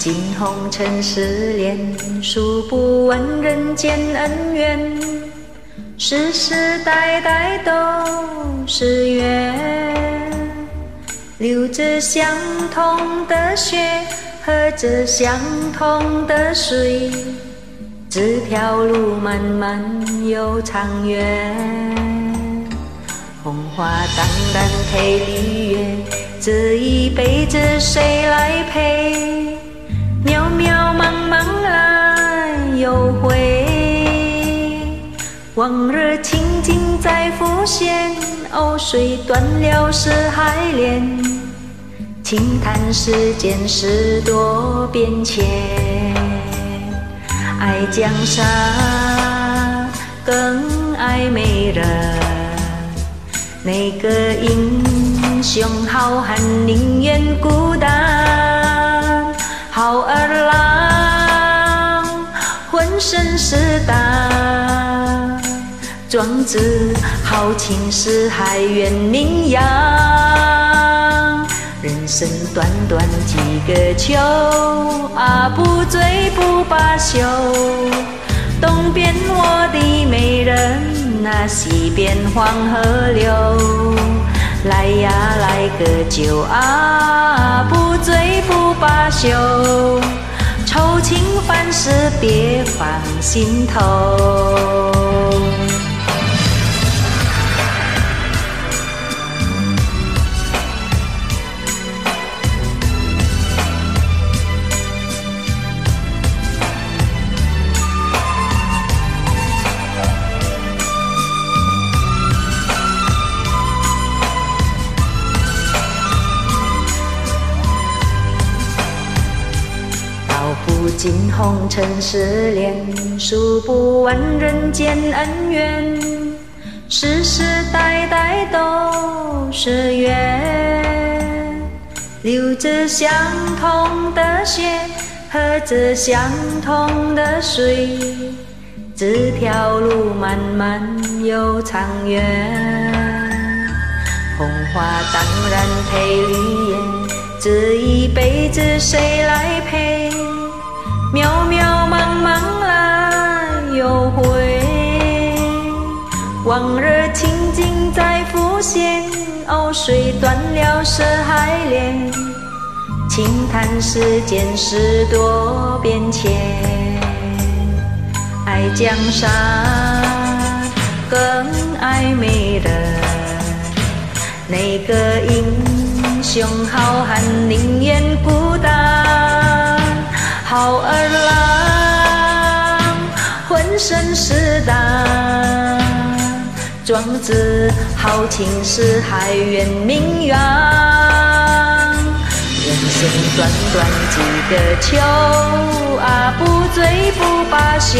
尽红尘失恋，数不完人间恩怨，世世代代都是缘。流着相同的血，喝着相同的水，这条路漫漫又长远。红花当然配绿叶，这一辈子谁来陪？往日情景再浮现，藕水断了是海连。轻叹世间事多变迁，爱江山更爱美人。哪个英雄好汉宁愿孤单，好儿郎浑身是，壮志豪情四海远名扬。人生短短几个秋啊，不醉不罢休。东边我的美人，那西边黄河流。来呀来个酒啊，不醉不罢休。愁情烦事别放心头。尽红尘失恋，数不完人间恩怨，世世代代都是缘。流着相同的血，喝着相同的水，这条路漫漫又长远。红花当然配绿叶，这一辈子谁来陪？渺渺茫茫来又回，往日情景再浮现，藕水断了是海连，轻叹世间事多变迁，爱江山更爱美人，哪个英雄好身是胆，壮志豪情四海远名扬。人生短短几个秋啊，不醉不罢休。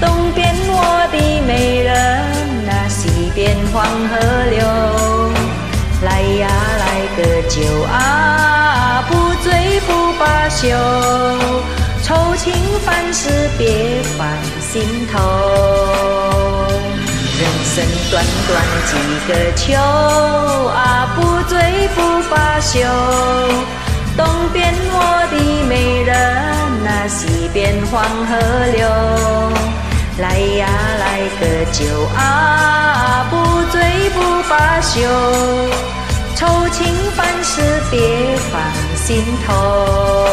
东边我的美烦事别放心头。人生短短几个秋啊，不醉不罢休。东边我的美人，那西边黄河流。来呀，来个酒啊，不醉不罢休。愁情烦事别放心头。